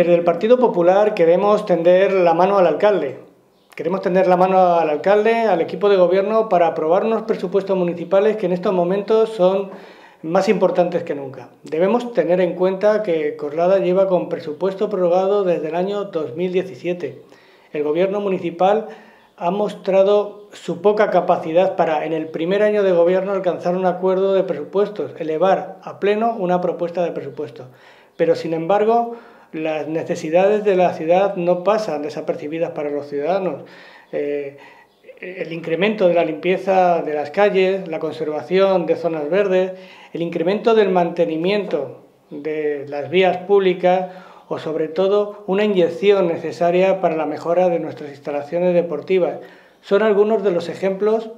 Desde el Partido Popular queremos tender la mano al alcalde. Queremos tender la mano al alcalde, al equipo de gobierno, para aprobar unos presupuestos municipales que en estos momentos son más importantes que nunca. Debemos tener en cuenta que Coslada lleva con presupuesto prorrogado desde el año 2017. El gobierno municipal ha mostrado su poca capacidad para, en el primer año de gobierno, alcanzar un acuerdo de presupuestos, elevar a pleno una propuesta de presupuesto. Pero, sin embargo, las necesidades de la ciudad no pasan desapercibidas para los ciudadanos. Eh, el incremento de la limpieza de las calles, la conservación de zonas verdes, el incremento del mantenimiento de las vías públicas o sobre todo una inyección necesaria para la mejora de nuestras instalaciones deportivas. Son algunos de los ejemplos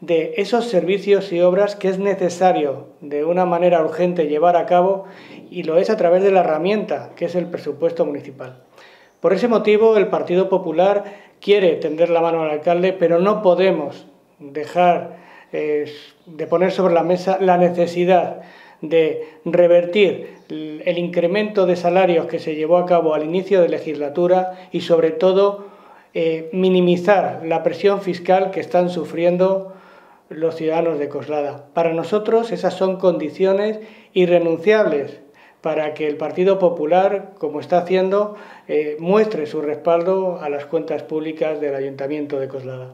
de esos servicios y obras que es necesario de una manera urgente llevar a cabo y lo es a través de la herramienta que es el presupuesto municipal. Por ese motivo el Partido Popular quiere tender la mano al alcalde, pero no podemos dejar eh, de poner sobre la mesa la necesidad de revertir el incremento de salarios que se llevó a cabo al inicio de legislatura y sobre todo eh, minimizar la presión fiscal que están sufriendo los ciudadanos de Coslada. Para nosotros esas son condiciones irrenunciables para que el Partido Popular, como está haciendo, eh, muestre su respaldo a las cuentas públicas del Ayuntamiento de Coslada.